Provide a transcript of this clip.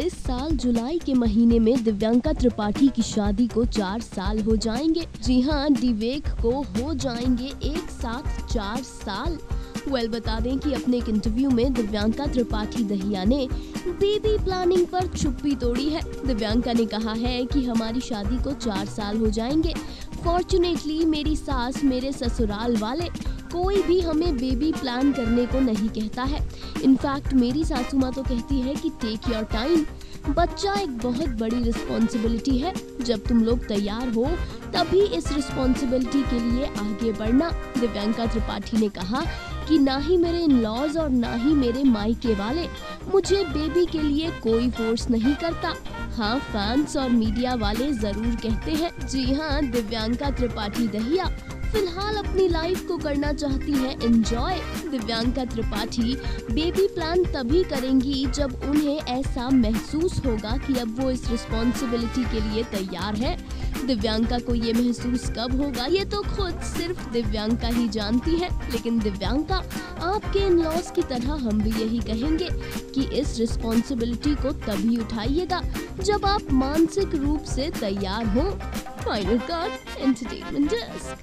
जुलाई के महीने में दिव्यांका त्रिपाठी की शादी को चार साल हो जाएँगे। जी हाँ डिवेक को हो जाएँगे एक साथ चार साल। वेल बता दें कि अपने एक इंटरव्यू में दिव्यांका त्रिपाठी दहिया ने बेबी प्लानिंग पर चुप्पी तोड़ी है। दिव्यांका ने कहा है कि हमारी शादी को चार साल हो जाएँगे। फॉर्चुनेटली मेरी सास मेरे ससुराल वाले कोई भी हमें बेबी प्लान करने को नहीं कहता है। इनफैक्ट मेरी सासू माँ तो कहती है कि टेक योर टाइम बच्चा एक बहुत बड़ी रिस्पॉन्सिबिलिटी है। जब तुम लोग तैयार हो, तभी इस रिस्पॉन्सिबिलिटी के लिए आगे बढ़ना। दिव्यांका त्रिपाठी ने कहा कि ना ही मेरे इन लॉज और ना ही मेरे मायके वाले मुझे बेबी के लिए कोई फोर्स नहीं करता। हाँ फैंस और मीडिया वाले ज़रूर कहते हैं, जी हाँ दिव्यांका त्रिपाठी दहिया फ़िलहाल अपनी लाइफ को करना चाहती हैं। Enjoy Divyanka Tripathi. Baby plan तभी करेंगी जब उन्हें ऐसा महसूस होगा कि अब वो इस रिस्पॉन्सिबिलिटी के लिए तैयार है। दिव्यांका को ये महसूस कब होगा, ये तो खुद सिर्फ़ दिव्यांका ही जानती है। लेकिन दिव्यांका, आपके इन लॉस की तरह हम भी यही कहेंगे कि इस रिस्पॉन्सिबिलिटी को तभी उठाइएगा जब आप मानसिक रूप से तैयार हो। Final Cut Entertainment Desk.